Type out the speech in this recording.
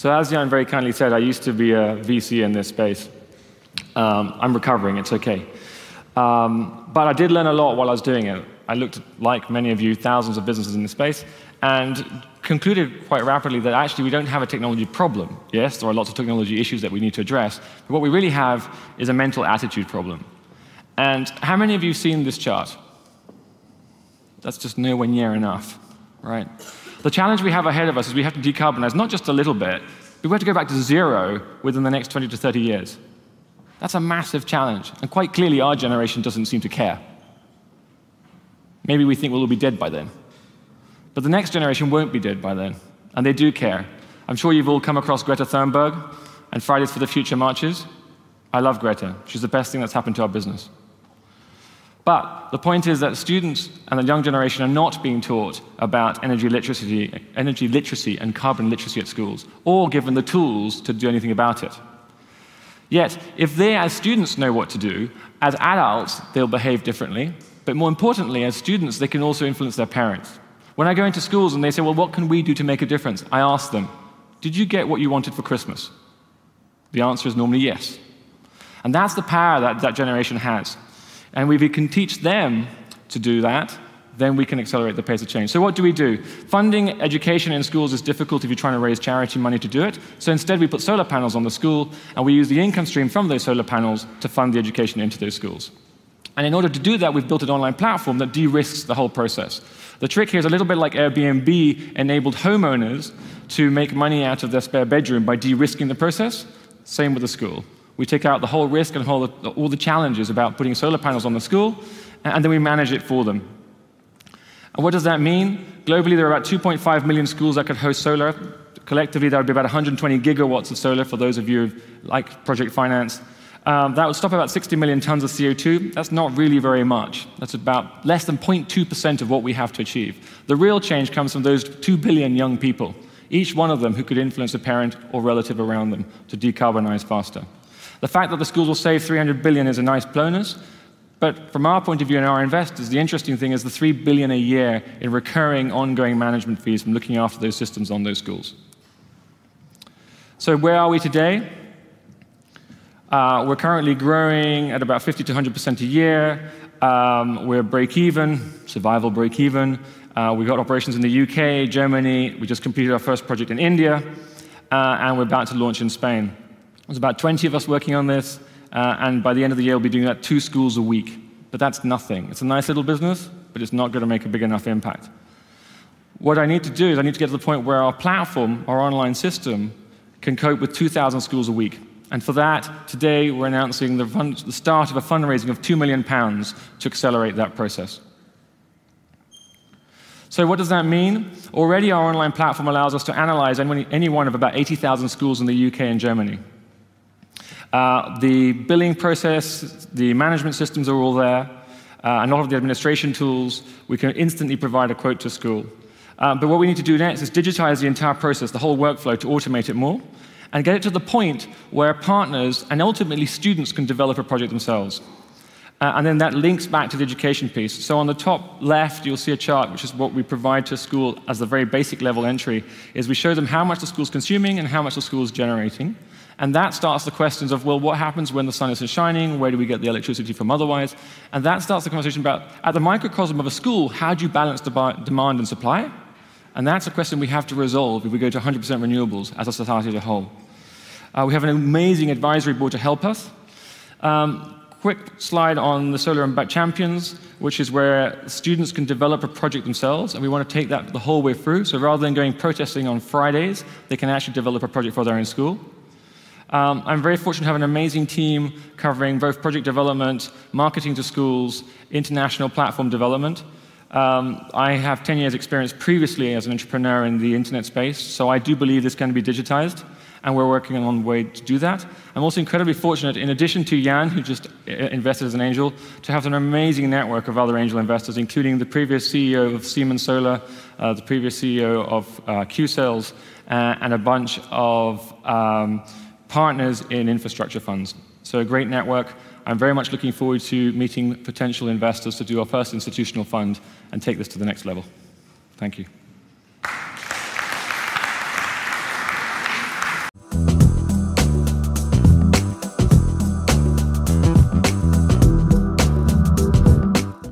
So as Jan very kindly said, I used to be a VC in this space. Um, I'm recovering, it's okay. Um, but I did learn a lot while I was doing it. I looked at, like many of you, thousands of businesses in the space, and concluded quite rapidly that actually we don't have a technology problem. Yes, there are lots of technology issues that we need to address, but what we really have is a mental attitude problem. And how many of you seen this chart? That's just nowhere near enough, right? The challenge we have ahead of us is we have to decarbonize not just a little bit, but we have to go back to zero within the next 20 to 30 years. That's a massive challenge, and quite clearly our generation doesn't seem to care. Maybe we think we'll all be dead by then. But the next generation won't be dead by then, and they do care. I'm sure you've all come across Greta Thunberg and Fridays for the Future marches. I love Greta. She's the best thing that's happened to our business. But the point is that students and the young generation are not being taught about energy literacy, energy literacy and carbon literacy at schools, or given the tools to do anything about it. Yet, if they as students know what to do, as adults they'll behave differently, but more importantly, as students they can also influence their parents. When I go into schools and they say, well, what can we do to make a difference? I ask them, did you get what you wanted for Christmas? The answer is normally yes. And that's the power that that generation has. And if we can teach them to do that, then we can accelerate the pace of change. So what do we do? Funding education in schools is difficult if you're trying to raise charity money to do it. So instead we put solar panels on the school and we use the income stream from those solar panels to fund the education into those schools. And in order to do that, we've built an online platform that de-risks the whole process. The trick here is a little bit like Airbnb enabled homeowners to make money out of their spare bedroom by de-risking the process. Same with the school. We take out the whole risk and all the, all the challenges about putting solar panels on the school, and then we manage it for them. And what does that mean? Globally, there are about 2.5 million schools that could host solar. Collectively, there would be about 120 gigawatts of solar for those of you who like project finance. Um, that would stop about 60 million tons of CO2. That's not really very much. That's about less than 0.2% of what we have to achieve. The real change comes from those 2 billion young people, each one of them who could influence a parent or relative around them to decarbonize faster. The fact that the schools will save 300 billion is a nice bonus, but from our point of view and our investors, the interesting thing is the 3 billion a year in recurring ongoing management fees from looking after those systems on those schools. So where are we today? Uh, we're currently growing at about 50 to 100% a year. Um, we're break even, survival break even. Uh, we've got operations in the UK, Germany. We just completed our first project in India, uh, and we're about to launch in Spain. There's about 20 of us working on this, uh, and by the end of the year, we'll be doing that two schools a week. But that's nothing. It's a nice little business, but it's not going to make a big enough impact. What I need to do is I need to get to the point where our platform, our online system, can cope with 2,000 schools a week. And for that, today we're announcing the, the start of a fundraising of £2 million to accelerate that process. So what does that mean? Already our online platform allows us to analyze any one of about 80,000 schools in the UK and Germany. Uh, the billing process, the management systems are all there, uh, and all of the administration tools. We can instantly provide a quote to school. Uh, but what we need to do next is digitize the entire process, the whole workflow, to automate it more, and get it to the point where partners and ultimately students can develop a project themselves. Uh, and then that links back to the education piece. So on the top left, you'll see a chart, which is what we provide to a school as the very basic level entry, is we show them how much the school's consuming and how much the school's generating. And that starts the questions of, well, what happens when the sun isn't shining? Where do we get the electricity from otherwise? And that starts the conversation about, at the microcosm of a school, how do you balance demand and supply? And that's a question we have to resolve if we go to 100% renewables as a society as a whole. Uh, we have an amazing advisory board to help us. Um, quick slide on the Solar Impact Champions, which is where students can develop a project themselves, and we want to take that the whole way through. So rather than going protesting on Fridays, they can actually develop a project for their own school. Um, I'm very fortunate to have an amazing team covering both project development, marketing to schools, international platform development. Um, I have 10 years experience previously as an entrepreneur in the internet space, so I do believe this can be digitized, and we're working on a way to do that. I'm also incredibly fortunate, in addition to Jan, who just uh, invested as an angel, to have an amazing network of other angel investors, including the previous CEO of Siemens Solar, uh, the previous CEO of uh, Qcells, uh, and a bunch of um, partners in infrastructure funds. So a great network. I'm very much looking forward to meeting potential investors to do our first institutional fund and take this to the next level. Thank you.